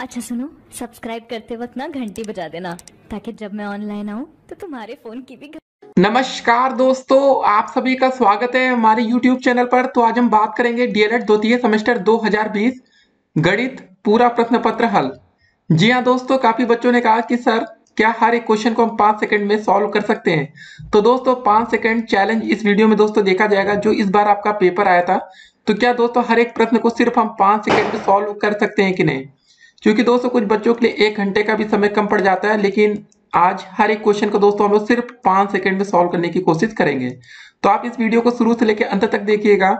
अच्छा सुनो सब्सक्राइब करते वक्त ना घंटी बजा देना, ताकि जब मैं ऑनलाइन आऊँ तो तुम्हारे फ़ोन की भी नमस्कार दोस्तों, आप सभी का स्वागत है हमारे YouTube चैनल पर। तो आज हम बात करेंगे डीएलएड द्वितीय सेमेस्टर 2020 गणित, पूरा प्रश्न पत्र हल। जी हाँ दोस्तों, काफ़ी बच्चों ने कहा कि, सर, क्या हर एक क्वेश्चन को हम पाँच सेकंड में सॉल्व कर सकते हैं? तो दोस्तों, पाँच सेकंड चैलेंज इस वीडियो में दोस्तों देखा जाएगा, जो इस बार आपका पेपर आया था। तो क्या दोस्तों, हर एक प्रश्न को सिर्फ़ हम पाँच सेकंड में सॉल्व कर सकते हैं कि नहीं? क्योंकि दोस्तों, कुछ बच्चों के लिए एक घंटे का भी समय कम पड़ जाता है, लेकिन आज हर एक क्वेश्चन को दोस्तों हम लोग सिर्फ़ पाँच सेकंड में सॉल्व करने की कोशिश करेंगे। तो आप इस वीडियो को शुरू से लेकर अंत तक देखिएगा।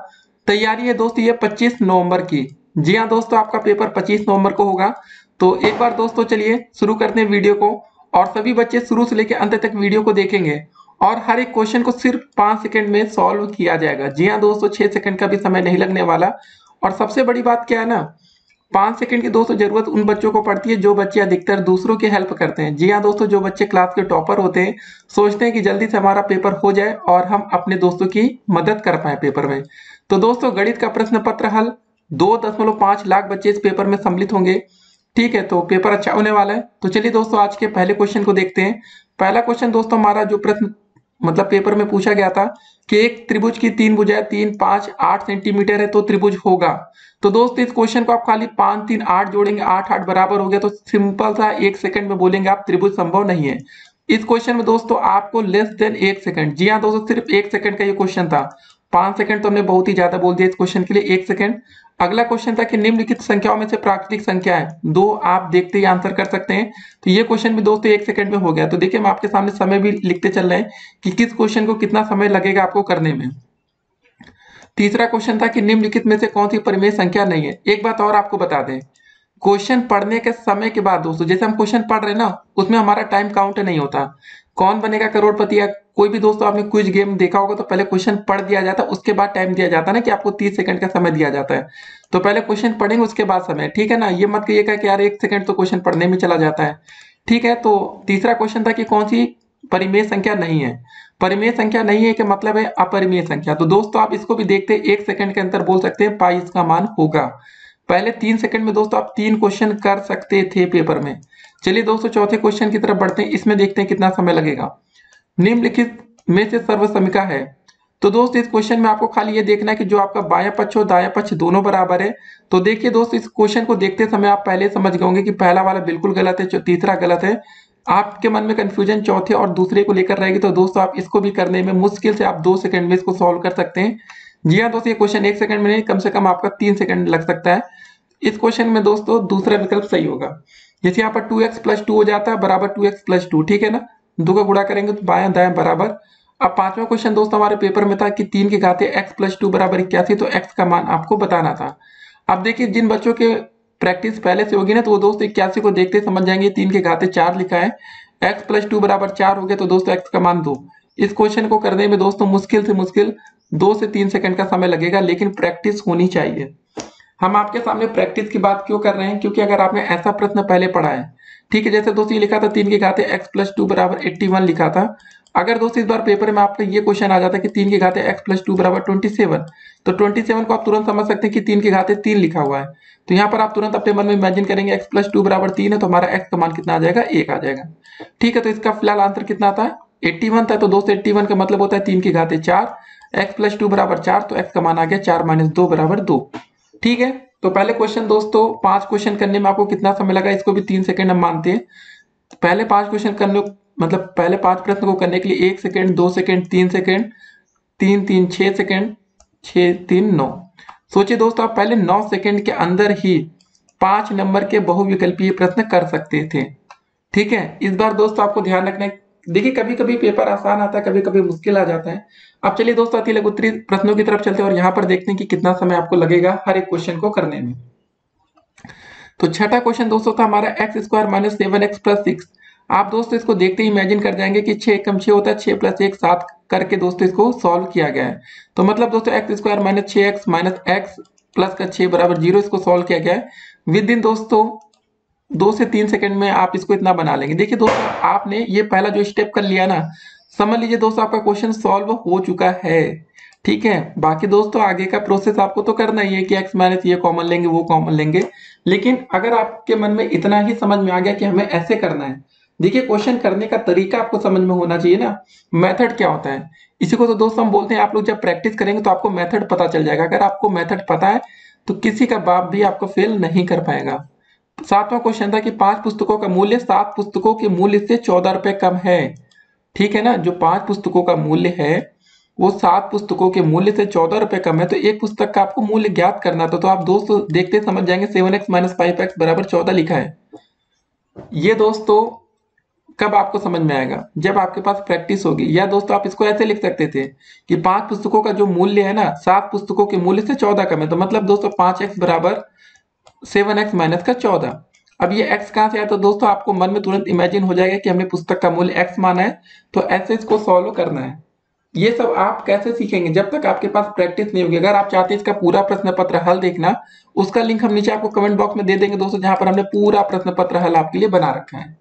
तैयारी है दोस्तों ये 25 नवंबर की। जी हाँ दोस्तों, आपका पेपर 25 नवंबर को होगा। तो एक बार दोस्तों चलिए शुरू करते हैं वीडियो को, और सभी बच्चे शुरू से लेकर अंत तक वीडियो को देखेंगे। और हर एक क्वेश्चन को सिर्फ़ पाँच सेकंड में सॉल्व किया जाएगा। जी हाँ दोस्तों, छह सेकंड का भी समय नहीं लगने वाला। और सबसे बड़ी बात क्या है ना पाँच सेकंड की दोस्तों ज़रूरत उन बच्चों को पड़ती है जो बच्चे अधिकतर दूसरों की हेल्प करते हैं। जी हाँ दोस्तों, जो बच्चे क्लास के टॉपर होते हैं, सोचते हैं कि जल्दी से हमारा पेपर हो जाए और हम अपने दोस्तों की मदद कर पाए पेपर में। तो दोस्तों, गणित का प्रश्न पत्र हल। दो दशमलव पाँच लाख बच्चे इस पेपर में सम्मिलित होंगे। ठीक है तो पेपर अच्छा होने वाला है। तो चलिए दोस्तों, आज के पहले क्वेश्चन को देखते हैं। पहला क्वेश्चन दोस्तों, हमारा जो प्रश्न मतलब पेपर में पूछा गया था कि एक त्रिभुज की तीन भुजाएँ तीन, पाँच, आठ सेंटीमीटर है तो त्रिभुज होगा। तो दोस्तों, इस क्वेश्चन को आप खाली पाँच, तीन, आठ जोड़ेंगे, आठ आठ बराबर हो गया तो सिंपल सा एक सेकंड में बोलेंगे आप, त्रिभुज संभव नहीं है। इस क्वेश्चन में दोस्तों, आपको लेस देन एक सेकंड जी हाँ दोस्तों, सिर्फ़ एक सेकंड का ये क्वेश्चन था। पाँच सेकंड तो हमने बहुत ही ज़्यादा बोल दिया इस क्वेश्चन के लिए, एक सेकंड अगला क्वेश्चन था कि निम्नलिखित संख्याओं में से प्राकृतिक संख्या है। दो, आप देखते ही आंसर कर सकते हैं। तो ये क्वेश्चन भी दोस्तों एक सेकंड में हो गया। तो देखिए, हम आपके सामने समय भी लिखते चल रहे हैं कि किस क्वेश्चन को कितना समय लगेगा आपको करने में। तीसरा क्वेश्चन था कि निम्नलिखित में से कौन सी परिमेय संख्या नहीं है। एक बात और आपको बता दें। क्वेश्चन पढ़ने के समय के बाद दोस्तों, जैसे हम क्वेश्चन पढ़ रहे हैं ना, उसमें हमारा टाइम काउंट नहीं होता। कौन बनेगा करोड़पति या कोई भी दोस्तों, आपने क्विज गेम देखा होगा तो पहले क्वेश्चन पढ़ दिया जाता है उसके बाद टाइम दिया जाता है ना कि आपको तीस सेकंड का समय दिया जाता है। तो पहले क्वेश्चन पढ़ेंगे, उसके बाद समय। ठीक है ना? ये मत कहिएगा कि यार एक सेकंड तो क्वेश्चन पढ़ने में चला जाता है। ठीक है? तो तीसरा क्वेश्चन था कि कौन सी परिमेय संख्या नहीं है? परिमेय संख्या नहीं है कि मतलब है अपरिमेय संख्या। तो दोस्तों, आप इसको भी देखते हैं एक सेकंड के अंदर बोल सकते हैं, पाई इसका मान होगा। पहले तीन सेकंड में दोस्तों, आप तीन क्वेश्चन कर सकते थे पेपर में। चलिए दोस्तों, चौथे क्वेश्चन की तरफ़ बढ़ते हैं। इसमें देखते हैं कितना समय लगेगा। निम्नलिखित में से सर्वसमिका है। तो दोस्त, इस क्वेश्चन में आपको खाली ये देखना है कि जो आपका बाया पक्ष और दाया पक्ष दोनों बराबर है। तो देखिए दोस्त, इस क्वेश्चन को देखते समय आप पहले समझ गए कि पहला वाला बिल्कुल गलत है तीसरा गलत है। आपके मन में कंफ्यूजन चौथे और दूसरे को लेकर रहेगी तो दोस्तों, आप इसको भी करने में मुश्किल से आप दो सेकंड में इसको सॉल्व कर सकते हैं। जी हाँ दोस्तों, ये क्वेश्चन एक सेकंड में नहीं, कम से कम आपका तीन सेकंड लग सकता है। इस क्वेश्चन में दोस्तों, दूसरा विकल्प सही होगा। जैसे यहाँ पर टू एक्स प्लस टू हो जाता है, बराबर टू एक्स प्लस टू ठीक है ना? दो का गुणा करेंगे तो बाया दाया बराबर। अब पांचवा क्वेश्चन दोस्तों हमारे पेपर में था कि तीन के घाते एक्स प्लस टू बराबर इक्यासी तो एक्स का मान आपको बताना था। अब देखिए, जिन बच्चों के प्रैक्टिस पहले से होगी ना तो वो दोस्तों इक्यासी को देखते समझ जाएँगे, तीन के घाते चार लिखा है। एक्स प्लस टू बराबर चार हो गया तो दोस्तों एक्स का मान दो। इस क्वेश्चन को करने में दोस्तों मुश्किल से मुश्किल दो से तीन सेकंड का समय लगेगा, लेकिन प्रैक्टिस होनी चाहिए। हम आपके सामने प्रैक्टिस की बात क्यों कर रहे हैं? क्योंकि अगर आपने ऐसा प्रश्न पहले पढ़ा है, ठीक है, जैसे दोस्तों ये लिखा था, तीन के घाते एक्स प्लस टू बराबर एट्टी वन लिखा था अगर दोस्तों इस बार पेपर में आपका ये क्वेश्चन आ जाता है कि तीन के घाते एक्स प्लस टू बराबर ट्वेंटी सेवन तो ट्वेंटी सेवन को आप तुरंत समझ सकते हैं कि तीन के घाते तीन लिखा हुआ है। तो यहाँ पर आप तुरंत अपने मन में इमेजिन करेंगे एक्स प्लस टू बराबर तीन है तो हमारा एक्स का मान कितना आ जाएगा? एक आ जाएगा। ठीक है तो इसका फ़िलहाल आंसर कितना आता है? एट्टी वन था तो दोस्तों एट्टी वन का मतलब होता है तीन के घाते चार। एक्स प्लस टू बराबर चार तो एक्स का मान आ गया चार माइनस दो बराबर दो। ठीक है तो पहले क्वेश्चन दोस्तों, पाँच क्वेश्चन करने में आपको कितना समय लगा? इसको भी तीन सेकंड हम मानते हैं। पहले पाँच क्वेश्चन करने मतलब पहले पाँच प्रश्न को करने के लिए एक सेकेंड, दो सेकेंड, तीन सेकेंड, तीन तीन, छह सेकंड, छह, तीन, नौ। सोचिए दोस्तों, आप पहले नौ सेकेंड के अंदर ही पाँच नंबर के बहुविकल्पीय प्रश्न कर सकते थे। ठीक है? इस बार दोस्तों आपको ध्यान रखना देखिए कभी कभी पेपर आसान आता है कभी कभी मुश्किल आ जाता है। अब चलिए दोस्तों, अति लघुत्तरी प्रश्नों की तरफ़ चलते हैं और यहाँ पर देखते हैं कि कितना समय आपको लगेगा हर एक क्वेश्चन को करने में। तो छठा क्वेश्चन दोस्तों था हमारा x square minus seven x plus six आप दोस्तों इसको देखते ही इमेजिन कर जाएँगे कि छह कम छह होता है, छह प्लस एक सात करके दोस्तों इसको सॉल्व किया गया है। तो मतलब दोस्तों एक्स स्क्वायर माइनस छह एक्स माइनस एक्स प्लस का छह बराबर ज़ीरो इसको सॉल्व किया गया है। विद इन दोस्तों, दो से तीन सेकंड में आप इसको इतना बना लेंगे। देखिए दोस्तों, आपने ये पहला जो स्टेप कर लिया ना, समझ लीजिए दोस्तों, आपका क्वेश्चन सॉल्व हो चुका है। ठीक है? बाकी दोस्तों, आगे का प्रोसेस आपको तो करना ही है कि एक्स माइनस ये कॉमन लेंगे, वो कॉमन लेंगे। लेकिन अगर आपके मन में इतना ही समझ में आ गया कि हमें ऐसे करना है देखिए क्वेश्चन करने का तरीका आपको समझ में होना चाहिए ना। मेथड क्या होता है? इसी को तो दोस्तों हम बोलते हैं, आप लोग जब प्रैक्टिस करेंगे तो आपको मेथड पता चल जाएगा। अगर आपको मेथड पता है तो किसी का बाप भी आपको फेल नहीं कर पाएगा। सातवां क्वेश्चन था कि पाँच पुस्तकों का मूल्य, सात पुस्तकों के मूल्य से चौदह रुपए कम है। ठीक है ना? जो पाँच पुस्तकों का मूल्य है, वो सात पुस्तकों के मूल्य से चौदह रुपए कम है। तो एक पुस्तक का आपको मूल्य ज्ञात करना था तो आप दोस्तों देखते समझ जाएँगे, seven x minus five x बराबर चौदह लिखा है। ये दोस्तों कब आपको समझ में आएगा? जब आपके पास प्रैक्टिस होगी। या दोस्तों, आप इसको ऐसे लिख सकते थे कि पाँच पुस्तकों का जो मूल्य है ना, सात पुस्तकों के मूल्य से चौदह कम है। तो मतलब दोस्तों, पाँच एक्स बराबर सेवन एक्स माइनस का चौदह। अब ये x कहाँ से आया? तो दोस्तों, आपको मन में तुरंत इमेजिन हो जाएगा कि हमने पुस्तक का मूल्य x माना है तो ऐसे इसको सॉल्व करना है। ये सब आप कैसे सीखेंगे? जब तक आपके पास प्रैक्टिस नहीं होगी। अगर आप चाहते हैं इसका पूरा प्रश्न पत्र हल देखना, उसका लिंक हम नीचे आपको कमेंट बॉक्स में दे देंगे दोस्तों, जहाँ पर हमने पूरा प्रश्न पत्र हल आपके लिए बना रखा है।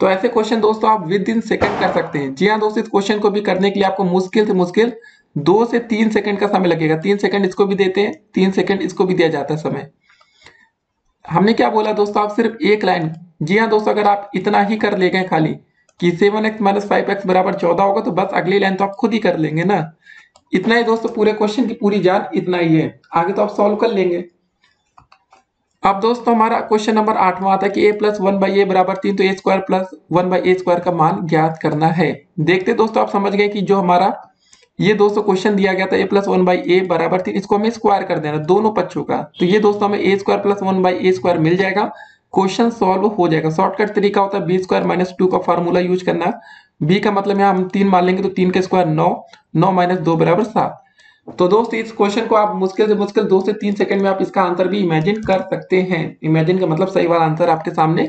तो ऐसे क्वेश्चन दोस्तों आप विद इन सेकंड कर सकते हैं। जी हाँ दोस्तों, इस क्वेश्चन को भी करने के लिए आपको मुश्किल से मुश्किल दो से तीन सेकंड का समय लगेगा। तीन सेकंड इसको भी देते हैं, तीन सेकंड इसको भी दिया जाता है समय। हमने क्या बोला दोस्तों, आप सिर्फ़ एक लाइन जी हाँ दोस्तों, अगर आप इतना ही कर ले गए खाली कि seven x minus five x बराबर चौदह होगा तो बस अगली लाइन तो आप खुद ही कर लेंगे ना। इतना ही दोस्तों, पूरे क्वेश्चन की पूरी जान इतना ही है। आगे तो आप सॉल्व कर लेंगे। अब दोस्तों, हमारा क्वेश्चन नंबर आठवां आता है कि a plus one by a बराबर तीन तो a square plus one by a square का मान ज्ञात करना है। देखते दोस्तों, आप समझ गए कि जो हमारा, ये दोस्तों क्वेश्चन दिया गया था a plus one by a बराबर तीन, इसको हमें स्क्वायर कर देना, दोनों पक्षों का। तो ये दोस्तों, हमें a square plus one by a square मिल जाएगा। क्वेश्चन सॉल्व हो जाएगा। शॉर्टकट तरीका होता है बी स्क्वायर माइनस टू का फॉर्मूला यूज़ करना। बी का मतलब यहाँ हम तीन मान लेंगे तो तीन का स्क्वायर नौ नौ माइनस दो बराबर सात। तो दोस्त, इस क्वेश्चन को आप मुश्किल से मुश्किल दो से तीन सेकंड में आप इसका आंसर भी इमेजिन कर सकते हैं। इमेजिन का मतलब सही वाला आंसर आपके सामने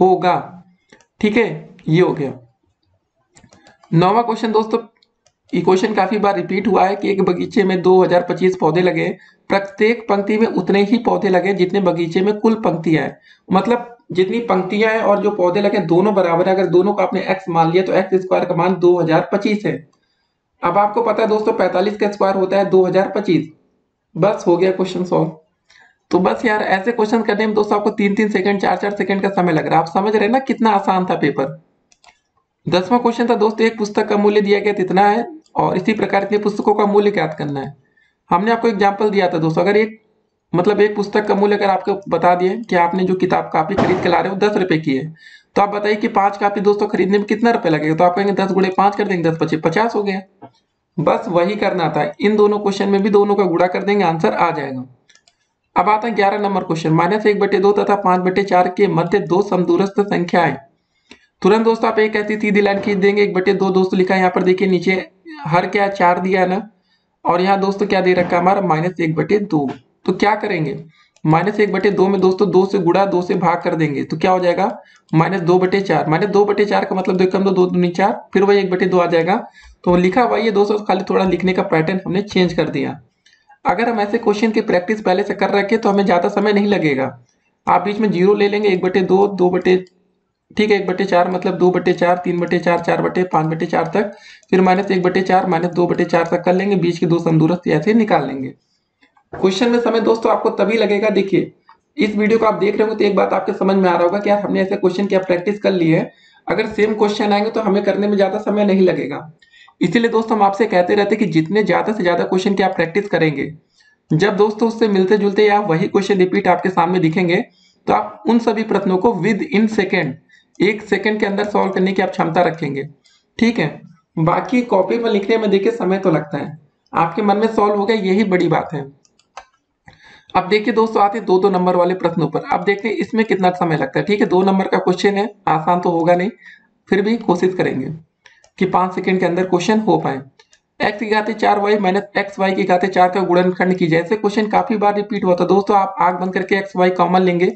होगा। ठीक है? ये हो गया। नौवा क्वेश्चन दोस्तों, ये क्वेश्चन काफ़ी बार रिपीट हुआ है कि एक बगीचे में 2025 पौधे लगे प्रत्येक पंक्ति में उतने ही पौधे लगे जितने बगीचे में कुल पंक्तियाँ है। मतलब जितनी पंक्तियाँ हैं और जो पौधे लगे दोनों बराबर है। अगर दोनों को आपने एक्स मान लिया तो एक्स स्क्वायर का मान 2025 है। अब आपको पता है दोस्तों 45 का स्क्वायर होता है 2025 बस हो गया क्वेश्चन सॉल्व तो बस यार, ऐसे क्वेश्चन करने में दोस्तों आपको तीन तीन सेकंड चार चार सेकंड का समय लग रहा है। आप समझ रहे ना कितना आसान था पेपर दसवां क्वेश्चन था दोस्तों, एक पुस्तक का मूल्य दिया गया इतना है, और इसी प्रकार के पुस्तकों का मूल्य ज्ञात करना है। हमने आपको एग्ज़ाम्पल दिया था दोस्तों, अगर एक मतलब एक पुस्तक का मूल्य अगर आपको बता दिए कि आपने जो किताब कापी खरीद के ला रहे हो, दस रुपए की है तो आप बताइए कि पाँच कापी दोस्तों खरीदने में कितना रुपए लगेगा? तो आप कहेंगे दस गुड़े पाँच कर देंगे, दस पच्चीस, पचास हो गया। बस वही करना था। इन दोनों क्वेश्चन में भी दोनों का गुड़ा कर देंगे आंसर आ जाएगा। अब आता है ग्यारह नंबर क्वेश्चन माइनस एक बटे दो तथा पाँच बटे चार के मध्य दो समदूरस्थ संख्याएँ तुरंत दोस्तों आप एक ऐसी सीधी लाइन खींच देंगे, एक बटे दो दोस्तों लिखा है, यहाँ पर देखिए नीचे हर क्या चार दिया है ना? और यहाँ दोस्तों क्या दे रखा है हमारा? माइनस एक बटे दो। तो क्या करेंगे? माइनस एक बटे दो में दोस्तों दो से गुड़ा दो से भाग कर देंगे। तो क्या हो जाएगा? माइनस दो बटे चार। माइनस दो बटे चार का मतलब देखो हम दो दूनी चार। फिर वही एक बटे दो आ जाएगा। तो लिखा हुआ ये दोस्तों खाली थोड़ा लिखने का पैटर्न हमने चेंज कर दिया। अगर हम ऐसे क्वेश्चन की प्रैक्टिस पहले से कर रखे तो हमें ज़्यादा समय नहीं लगेगा। आप बीच में ज़ीरो ले लेंगे, एक बटे दो दो बटे, ठीक है, एक बटे चार मतलब दो बटे चार, तीन बटे चार चार बटे, पाँच बटे चार तक। फिर माइनस एक बटे चार, माइनस दो बटे चार तक कर लेंगे, बीच के दो संदूरस्थ ऐसे निकाल लेंगे। क्वेश्चन में समय दोस्तों, आपको तभी लगेगा। देखिए, इस वीडियो को आप देख रहे हो तो एक बात आपके समझ में आ रहा होगा कि यार हमने ऐसे क्वेश्चन की प्रैक्टिस कर ली है। अगर सेम क्वेश्चन आएँगे तो हमें करने में ज़्यादा समय नहीं लगेगा। इसीलिए दोस्तों, हम आपसे कहते रहते कि जितने ज़्यादा से ज़्यादा क्वेश्चन की आप प्रैक्टिस करेंगे। जब दोस्तों उससे मिलते जुलते या वही क्वेश्चन रिपीट आपके सामने दिखेंगे तो आप उन सभी प्रश्नों को विद इन सेकेंड एक सेकेंड के अंदर सॉल्व करने की आप क्षमता रखेंगे। ठीक है? बाकी कॉपी पर लिखने में देखिए, समय तो लगता है। आपके मन में सॉल्व हो गया, यही बड़ी बात है। अब देखिए दोस्तों, आते दो दो नंबर वाले प्रश्नों पर। अब देखते हैं इसमें कितना समय लगता है, ठीक है? दो नंबर का क्वेश्चन है, आसान तो होगा नहीं, फिर भी कोशिश करेंगे कि पाँच सेकंड के अंदर क्वेश्चन हो पाए। एक्स की घाते चार वाई माइनस एक्स वाई की घाते चार का गुणनखंड कीजिए। ऐसे क्वेश्चन काफ़ी बार रिपीट हुआ था। दोस्तों, आप आग बंद करके एक्स वाई कॉमन लेंगे।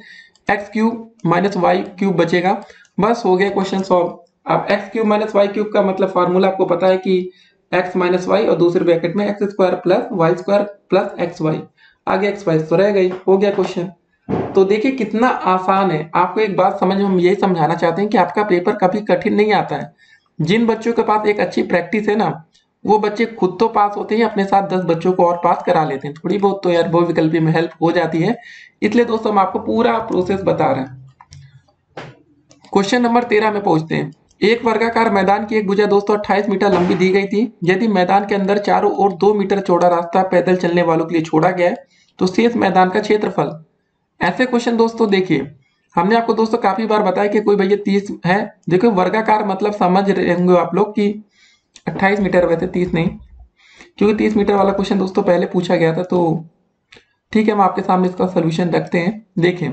X cube minus y cube बचेगा। बस हो गया क्वेश्चन सॉल्व अब x cube minus y cube का मतलब फॉर्मूला आपको पता है कि एक्स माइनस वाई और दूसरे ब्रैकेट में x square plus y square plus x y आगे एक्स वाई तो रह गई, हो गया क्वेश्चन तो देखिए कितना आसान है। आपको एक बात समझ, हम यही समझाना चाहते हैं कि आपका पेपर कभी कठिन नहीं आता है। जिन बच्चों के पास एक अच्छी प्रैक्टिस है ना, वो बच्चे खुद तो पास होते हैं, अपने साथ दस बच्चों को और पास करा लेते हैं। थोड़ी बहुत तो यार बहुविकल्पी में हेल्प हो जाती है। इसलिए दोस्तों, हम आपको पूरा प्रोसेस बता रहे हैं। क्वेश्चन नंबर तेरह में पहुँचते हैं। एक वर्गाकार मैदान की एक भुजा दोस्तों 28 मीटर लंबी दी गई थी। यदि मैदान के अंदर चारों ओर दो मीटर चौड़ा रास्ता पैदल चलने वालों के लिए छोड़ा गया तो शेष मैदान का क्षेत्रफल। ऐसे क्वेश्चन दोस्तों देखिए, हमने आपको दोस्तों काफ़ी बार बताया कि कोई भैया तीस है। देखो, वर्गाकार मतलब समझ रहे होंगे आप लोग कि 28 मीटर वैसे तीस नहीं, क्योंकि तीस मीटर वाला क्वेश्चन दोस्तों पहले पूछा गया था तो ठीक है, हम आपके सामने इसका सोल्यूशन रखते हैं। देखें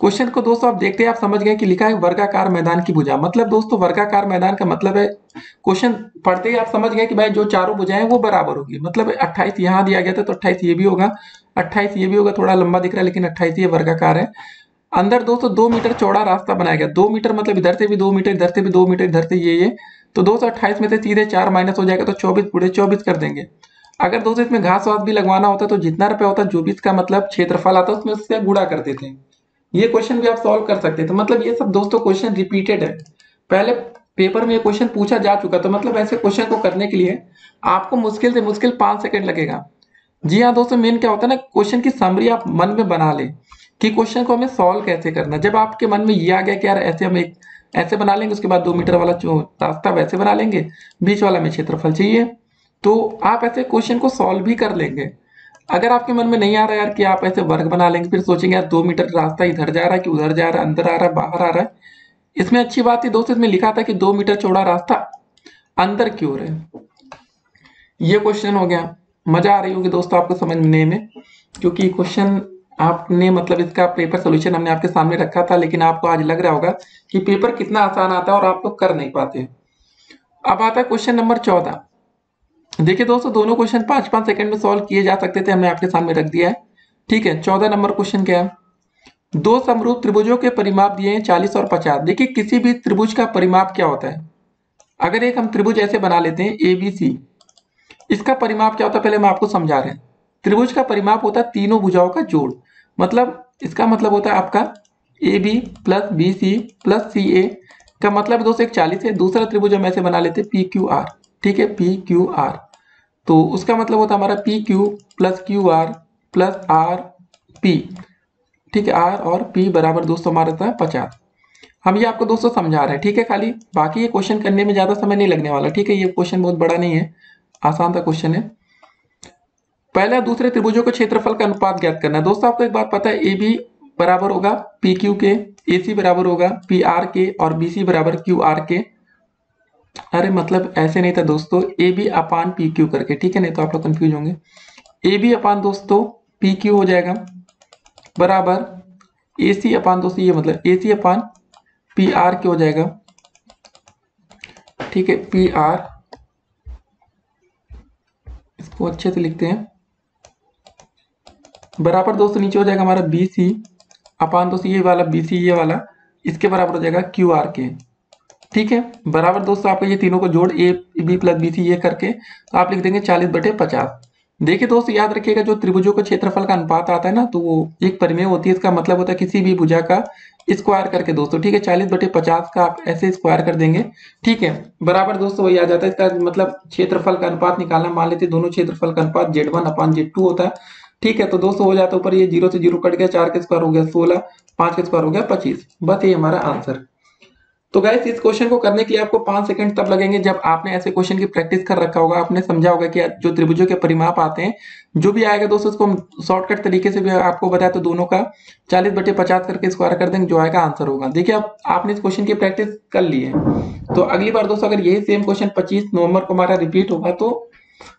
क्वेश्चन को दोस्तों आप देखते हैं आप समझ गए कि लिखा है वर्गाकार मैदान की भुजा। मतलब दोस्तों वर्गाकार मैदान का मतलब है क्वेश्चन पढ़ते ही आप समझ गए कि भाई जो चारों भुजाएँ वो बराबर होगी। मतलब 28 यहाँ दिया गया था तो 28 ये भी होगा 28 ये भी होगा, थोड़ा लंबा दिख रहा है लेकिन 28 ये वर्गाकार है। अंदर दोस्तों दो मीटर चौड़ा रास्ता बनाया गया। दो मीटर मतलब इधर से भी दो मीटर, इधर से भी दो मीटर, इधर से ये ये। तो दो सौ अट्ठाईस में से सीधे चार माइनस हो जाएगा तो चौबीस पूरे चौबीस कर देंगे। अगर दोस्तों इसमें घास वास भी लगवाना होता तो जितना रुपया होता भी इसका मतलब क्षेत्रफल आता, उसमें उससे गुड़ा कर देते। हैं ये क्वेश्चन भी आप सॉल्व कर सकते थे तो मतलब ये सब दोस्तों क्वेश्चन रिपीटेड है। पहले पेपर में क्वेश्चन पूछा जा चुका तो मतलब ऐसे क्वेश्चन को करने के लिए आपको मुश्किल से मुश्किल पाँच सेकंड लगेगा। जी हाँ दोस्तों मेन क्या होता है ना क्वेश्चन की समरी आप मन में बना ले कि क्वेश्चन को हमें सॉल्व कैसे करना जब आपके मन में ये आ गया कि यार ऐसे हम एक, ऐसे बना लेंगे, उसके बाद दो मीटर वाला रास्ता वैसे बना लेंगे, बीच वाला में क्षेत्रफल चाहिए तो आप ऐसे क्वेश्चन को सॉल्व भी कर लेंगे। अगर आपके मन में नहीं आ रहा यार कि आप ऐसे वर्ग बना लेंगे, फिर सोचेंगे यार दो मीटर रास्ता इधर जा रहा है कि उधर जा रहा है, अंदर आ रहा है, बाहर आ रहा है। इसमें अच्छी बात है दोस्तों इसमें लिखा था कि दो मीटर चौड़ा रास्ता अंदर क्यों रहे ये क्वेश्चन हो गया। मज़ा आ रही होगी दोस्तों आपको समझने में, क्योंकि क्वेश्चन आपने मतलब इसका पेपर सोल्यूशन हमने आपके सामने रखा था, लेकिन आपको आज लग रहा होगा कि पेपर कितना आसान आता है और आप लोग कर नहीं पाते। अब आता है क्वेश्चन नंबर चौदह। देखिए दोस्तों, दोनों क्वेश्चन पाँच पाँच सेकंड में सॉल्व किए जा सकते थे, हमने आपके सामने रख दिया है। ठीक है, चौदह नंबर क्वेश्चन क्या है? दो समरूप त्रिभुजों के परिमाप दिए हैं चालीस और पचास। देखिए, किसी भी त्रिभुज का परिमाप क्या होता है? अगर एक हम त्रिभुज ऐसे बना लेते हैं ए बी सी इसका परिमाप क्या होता है? पहले मैं आपको समझा रहे हैं। त्रिभुज का परिमाप होता है तीनों भुजाओं का जोड़। मतलब इसका मतलब होता है आपका a b plus b c plus c a का मतलब दोस्तों, एक चालीस है। दूसरा त्रिभुज हम ऐसे बना लेते हैं पी क्यू आर ठीक है पी क्यू आर तो उसका मतलब होता है हमारा p q plus q r plus r p ठीक है आर और पी बराबर दोस्तों हमारा होता है पचास। हम ये आपको दोस्तों समझा रहे हैं, ठीक है, खाली बाकी ये क्वेश्चन करने में ज़्यादा समय नहीं लगने वाला, ठीक है, ये क्वेश्चन बहुत बड़ा नहीं है, आसान सा क्वेश्चन है। पहला, दूसरे त्रिभुजों के क्षेत्रफल का अनुपात ज्ञात करना। है दोस्तों, आपको एक बात पता है ए बी बराबर होगा पी क्यू के ए सी बराबर होगा पी आर के और बी सी बराबर क्यू आर के। अरे मतलब ऐसे नहीं था दोस्तों a b upon p q करके, ठीक है? नहीं तो आप लोग कंफ्यूज होंगे। ए बी अपान दोस्तों पी क्यू हो जाएगा। बराबर ए सी अपान दोस्तों, ये मतलब a c upon p are के हो जाएगा। ठीक है पी आर इसको अच्छे से लिखते हैं। बराबर दोस्तों, नीचे हो जाएगा हमारा बी सी अपान दोस्तों, ये वाला बी सी ये वाला, इसके बराबर हो जाएगा क्यू आर के ठीक है? बराबर दोस्तों आपको ये तीनों को जोड़ a b plus b c ये करके तो आप लिख देंगे चालीस बटे पचास। देखिए दोस्तों, याद रखिएगा, जो त्रिभुजों का क्षेत्रफल का अनुपात आता है ना तो वो एक परिमेय होती है, इसका मतलब होता है किसी भी भुजा का स्क्वायर करके दोस्तों, ठीक है? चालीस बटे पचास का आप ऐसे स्क्वायर कर देंगे, ठीक है? बराबर दोस्तों, वही आ जाता है, इसका मतलब क्षेत्रफल का अनुपात निकालना। मान लेते दोनों क्षेत्रफल का अनुपात z one upon z two होता है, ठीक है? तो दोस्तों, हो जाता है ऊपर ये ज़ीरो से ज़ीरो कट गया, चार के स्क्वायर हो गया सोलह, पाँच के स्क्वायर हो गया पच्चीस। बस ये हमारा आंसर तो गाइस इस क्वेश्चन को करने के लिए आपको पाँच सेकंड तब लगेंगे जब आपने ऐसे क्वेश्चन की प्रैक्टिस कर रखा होगा, आपने समझा होगा कि जो त्रिभुजों के परिमाप आते हैं, जो भी आएगा दोस्तों, उसको शॉर्टकट तरीके से भी आपको बताया तो दोनों का चालीस बटे पचास करके स्क्वायर कर देंगे, जो आएगा आंसर होगा। देखिए आप आपने इस क्वेश्चन की प्रैक्टिस कर ली है। तो अगली बार दोस्तों, अगर यही सेम क्वेश्चन पच्चीस नवंबर को हमारा रिपीट होगा तो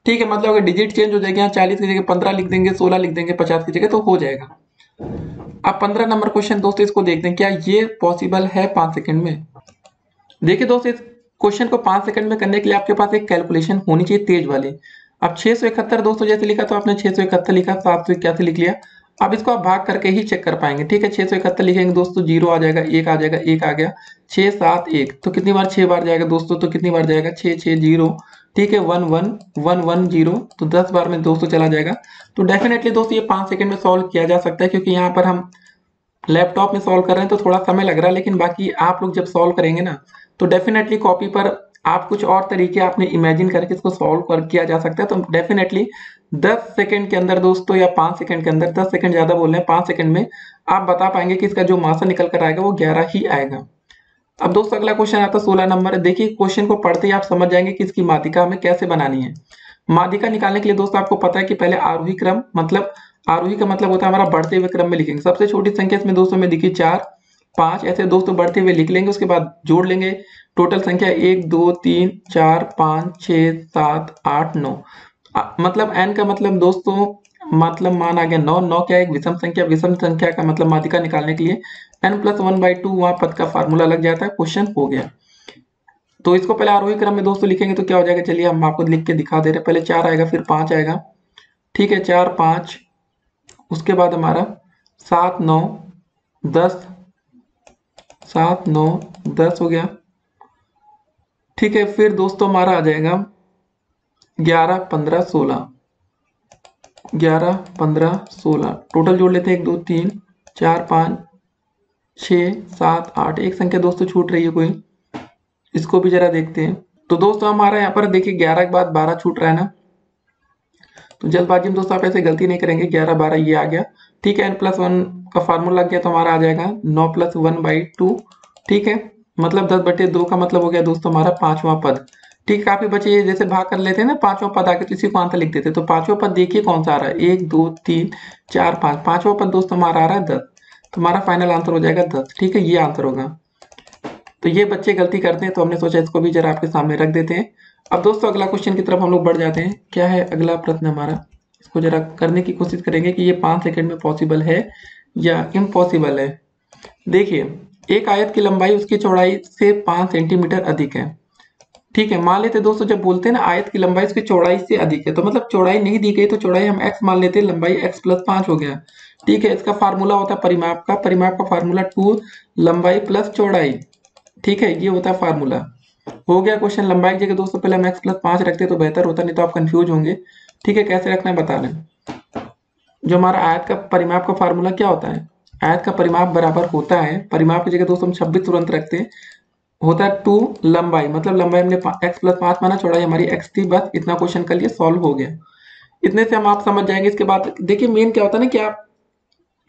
ठीक है मतलब अगर डिजिट चेंज हो जाएगा चालीस की जगह पंद्रह लिख देंगे, सोलह लिख देंगे, पचास की जगह तो हो जाएगा। अब पंद्रह नंबर क्वेश्चन दोस्तों इसको देखते हैं क्या ये पॉसिबल है पाँच सेकंड में? देखिए दोस्तों इस क्वेश्चन को पाँच सेकंड में करने के लिए आपके पास एक कैलकुलेशन होनी चाहिए तेज वाली। अब छह सौ इकहत्तर दोस्तों जैसे लिखा तो आपने छह सौ इकहत्तर लिखा, सात सौ इक्यासी लिख लिया। अब इसको आप भाग करके ही चेक कर पाएँगे, ठीक है? छह सौ इकहत्तर लिखेंगे दोस्तों, ज़ीरो आ जाएगा, एक आ जाएगा, एक आ गया। छह सात एक तो कितनी बार छह बार जाएगा दोस्तों? तो कितनी बार जाएगा? छह छह, ज़ीरो। ठीक है one one one one zero तो दस बार में दोस्तों चला जाएगा। तो डेफिनेटली दोस्तों, ये पाँच सेकंड में सॉल्व किया जा सकता है, क्योंकि यहाँ पर हम लैपटॉप में सॉल्व कर रहे हैं तो थोड़ा समय लग रहा है, लेकिन बाकी आप लोग जब सॉल्व करेंगे ना तो डेफिनेटली कॉपी पर आप कुछ और तरीके आपने इमेजिन करके इसको सॉल्व कर, किया जा सकता है। तो डेफिनेटली 10 सेकंड के अंदर दोस्तों, या 5 सेकंड के अंदर 10 सेकंड ज़्यादा बोल रहे हैं 5 सेकंड में आप बता पाएँगे कि इसका जो मासा निकल कर आएगा, वो 11 ही आएगा। अब दोस्तों, अगला क्वेश्चन आता है सोलह नंबर देखिए क्वेश्चन को पढ़ते ही आप समझ जाएँगे कि इसकी माध्यिका हमें कैसे बनानी है। माध्यिका निकालने के लिए दोस्तों, आपको पता है कि पहले आरोही क्रम मतलब आरोही का मतलब होता है हमारा बढ़ते हुए क्रम में लिखेंगे। सबसे छोटी संख्या इसमें दोस्तों में दिखी चार, पाँच, ऐसे दोस्तों बढ़ते हुए लिख लेंगे, उसके बाद जोड़ लेंगे। टोटल संख्या एक, दो, तीन, चार, पाँच छ सात, आठ, नौ। मतलब एन का मतलब दोस्तों मतलब मान आ गया नौ। नौ क्या एक विषम संख्या। विषम संख्या का मतलब माध्यिका निकालने के लिए n plus one by two वहाँ पद का फार्मूला लग जाता है क्वेश्चन हो गया। तो इसको पहले आरोही क्रम में दोस्तों लिखेंगे तो क्या हो जाएगा? चलिए हम आपको लिख के दिखा दे रहे पहले चार आएगा, फिर पाँच आएगा। ठीक है, चार, पाँच, उसके बाद हमारा सात, नौ, दस, सात, नौ, दस हो गया। ठीक है, फिर दोस्तों हमारा आ जाएगा ग्यारह, पंद्रह, सोलह। ग्यारह, पंद्रह, सोलह। टोटल जोड़ लेते हैं एक, दो, तीन, चार, पाँच छ सात, आठ, एक संख्या दोस्तों छूट रही है कोई। इसको भी जरा देखते हैं। तो दोस्तों हमारा यहाँ पर देखिए ग्यारह के बाद बारह छूट रहा है ना। तो जल्दबाजी में दोस्तों आप ऐसे गलती नहीं करेंगे। ग्यारह, बारह, ये आ गया। ठीक है एन प्लस वन का फार्मूला लग गया तो हमारा आ जाएगा। नौ प्लस वन बाई टू ठीक है मतलब दस बटे दो का मतलब हो गया दोस्तों हमारा पांचवा पद। ठीक है, काफ़ी बच्चे जैसे भाग कर लेते हैं ना, पांचवा पद आके तो इसी को आंसर लिख देते तो पांचवा पद देखिए कौन सा आ रहा है। एक, दो, तीन, चार, पाँच। पांचवा पद दोस्तों हमारा आ रहा है दस। तो हमारा फाइनल आंसर हो जाएगा दस। ठीक है, ये आंसर होगा। तो ये बच्चे गलती करते हैं तो हमने सोचा इसको भी जरा आपके सामने रख देते हैं। अब दोस्तों, अगला क्वेश्चन की तरफ़ हम लोग बढ़ जाते हैं। क्या है अगला प्रश्न हमारा? इसको जरा करने की कोशिश करेंगे कि ये पाँच सेकंड में पॉसिबल है या इम्पॉसिबल है। देखिए, एक आयत की लंबाई, उसकी चौड़ाई से पाँच सेंटीमीटर अधिक है। ठीक है, मान लेते दोस्तों, जब बोलते हैं ना, आयत की लंबाई उसकी चौड़ाई से अधिक है तो मतलब चौड़ाई नहीं दी गई तो चौड़ाई हम एक्स मान लेते हैं, लंबाई एक्स प्लस हो गया। ठीक है, इसका फार्मूला होता है परिमाप का। परिमाप का फार्मूला टू लंबाई प्लस चौड़ाई। ठीक है, ये होता है फार्मूला हो गया क्वेश्चन लंबाई जगह दोस्तों पहले हम एक्स प्लस पाँच रखते तो बेहतर होता, नहीं तो आप कंफ्यूज होंगे। ठीक है, कैसे रखना है बता रहे जो हमारा आयत का परिमाप का फार्मूला क्या होता है? आयत का परिमाप बराबर होता है। परिमाप की जगह दोस्तों हम छब्बीस तुरंत रखते हैं। होता है टू लंबाई। मतलब लंबाई हमने एक्स प्लस पाँच माना, चौड़ाई हमारी एक्स थी, बस इतना क्वेश्चन कर लिए सॉल्व हो गया। इतने से हम आप समझ जाएँगे। इसके बाद देखिए मेन क्या होता है ना कि आप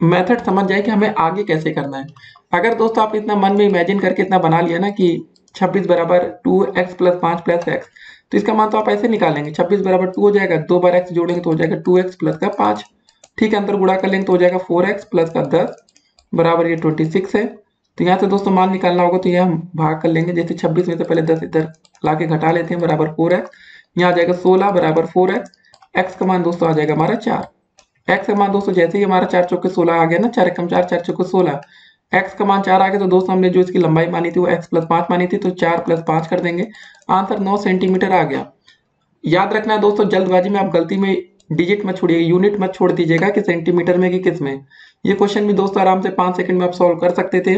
मेथड समझ जाए कि हमें आगे कैसे करना है। अगर दोस्तों आप इतना मन में इमेजिन करके इतना बना लिया ना कि छब्बीस बराबर टू एक्स प्लस पाँच प्लस एक्स तो इसका मान तो आप ऐसे निकालेंगे, छब्बीस बराबर टू हो जाएगा, दो बार एक्स जोड़ेंगे तो हो जाएगा टू एक्स प्लस का पाँच। ठीक है अंतर गुड़ा कर लेंगे तो हो जाएगा फोर एक्स प्लस का दस, बराबर ये ट्वेंटी सिक्स है। तो यहाँ से दोस्तों मान निकालना होगा तो यहाँ भाग कर लेंगे, जैसे छब्बीस में से पहले दस इधर ला के घटा लेते हैं, बराबर फोर एक्स, यहाँ आ जाएगा सोलह बराबर फोर एक्स एक्स का मान दोस्तों आ जाएगा हमारा चार। एक्स का मान दोस्तों, जैसे ही हमारा चार चौके सोलह आ गया ना, चार कम चार चार चौके सोलह। एक्स का मान चार आ गया तो दोस्तों हमने जो इसकी लंबाई मानी थी, वो एक्स प्लस पाँच मानी थी तो चार प्लस पाँच कर देंगे। आंसर नौ सेंटीमीटर आ गया। याद रखना है दोस्तों, जल्दबाजी में आप गलती में डिजिट मत छोड़िए यूनिट मत छोड़ दीजिएगा कि सेंटीमीटर में कि किसमें। ये क्वेश्चन भी दोस्तों आराम से पाँच सेकंड में आप सॉल्व कर सकते थे।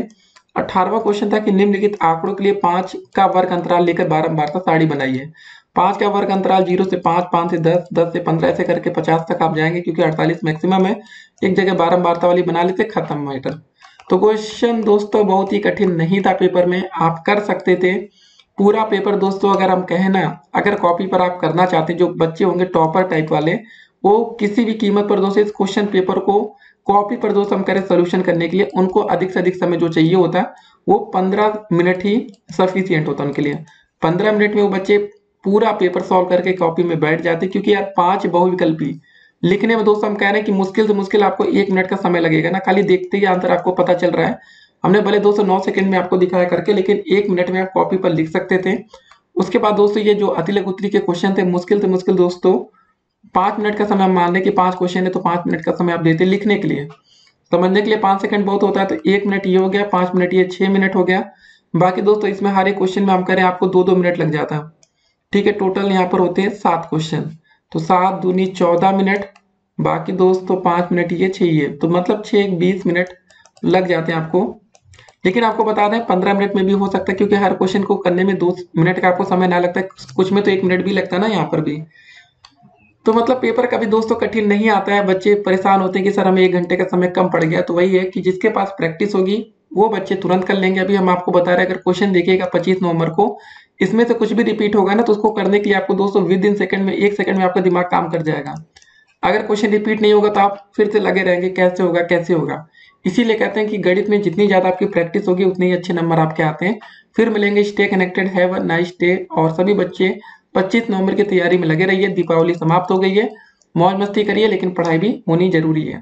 अठारवा क्वेश्चन था कि निम्नलिखित आंकड़ों के लिए पाँच का वर्ग अंतराल लेकर बारम्बार साड़ी बनाइए। पाँच का वर्ग अंतराल ज़ीरो से पाँच पाँच से दस दस से पंद्रह, ऐसे करके पचास तक आप जाएँगे, क्योंकि अड़तालीस मैक्सिमम है। एक जगह बारम्बारता वाली बना लेते, खत्म मैटर तो क्वेश्चन दोस्तों, बहुत ही कठिन नहीं था पेपर में, आप कर सकते थे। पूरा पेपर दोस्तों, अगर हम कहें ना, अगर कॉपी पर आप करना चाहते, जो बच्चे होंगे टॉपर टाइप वाले, वो किसी भी कीमत पर दोस्तों, इस क्वेश्चन पेपर को कॉपी पर दोस्तों, हम करें सोल्यूशन करने के लिए, उनको अधिक से अधिक समय जो चाहिए होता है वो पंद्रह मिनट ही सफिशियंट होता उनके लिए। पंद्रह मिनट में वो बच्चे पूरा पेपर सॉल्व करके कॉपी में बैठ जाते, क्योंकि यार पाँच बहुविकल्पी। लिखने में दोस्तों हम कह रहे हैं कि मुश्किल से मुश्किल आपको एक मिनट का समय लगेगा ना, खाली देखते ही आंसर आपको पता चल रहा है। हमने भले दो नौ सेकंड में आपको दिखाया करके, लेकिन एक मिनट में आप कॉपी पर लिख सकते थे। उसके बाद दोस्तों ये जो अतिलक उत्तरी के क्वेश्चन थे, मुश्किल से मुश्किल दोस्तों, पाँच मिनट का समय मान लें कि पाँच क्वेश्चन है तो पाँच मिनट का समय आप देते लिखने के लिए। समझने के लिए पाँच सेकंड बहुत होता है तो एक मिनट ये हो गया, पाँच मिनट ये छह मिनट हो गया। बाकी दोस्तों इसमें हर एक क्वेश्चन में हम करें, आपको दो दो मिनट लग जाता। है ठीक है टोटल यहाँ पर होते हैं सात क्वेश्चन तो सात दूनी चौदह मिनट, बाकी दोस्तों पाँच मिनट ये ये तो मतलब छह बीस मिनट लग जाते हैं आपको. लेकिन आपको बता दें, पंद्रह मिनट में भी हो सकता है, क्योंकि हर क्वेश्चन को करने में दो मिनट का आपको समय ना लगता है. कुछ में तो एक मिनट भी लगता है ना यहाँ पर भी. तो मतलब पेपर कभी दोस्तों कठिन नहीं आता है. बच्चे परेशान होते हैं कि, सर, हमें एक घंटे का समय कम पड़ गया. तो वही है कि जिसके पास प्रैक्टिस होगी, वो बच्चे तुरंत कर लेंगे. अभी हम आपको बता रहे हैं, अगर क्वेश्चन देखिएगा पच्चीस नवंबर को इसमें से कुछ भी रिपीट होगा ना तो उसको करने के लिए आपको दोस्तों विद इन सेकंड में, एक सेकंड में आपका दिमाग काम कर जाएगा। अगर क्वेश्चन रिपीट नहीं होगा तो आप फिर से लगे रहेंगे, कैसे होगा कैसे होगा। इसीलिए कहते हैं कि गणित में जितनी ज़्यादा आपकी प्रैक्टिस होगी, उतने ही अच्छे नंबर आपके आते हैं। फिर मिलेंगे stay connected a nice day और सभी बच्चे 25 नवंबर की तैयारी में लगे रहिए। दीपावली समाप्त हो गई है। मौज मस्ती करिए, लेकिन पढ़ाई भी होनी ज़रूरी है।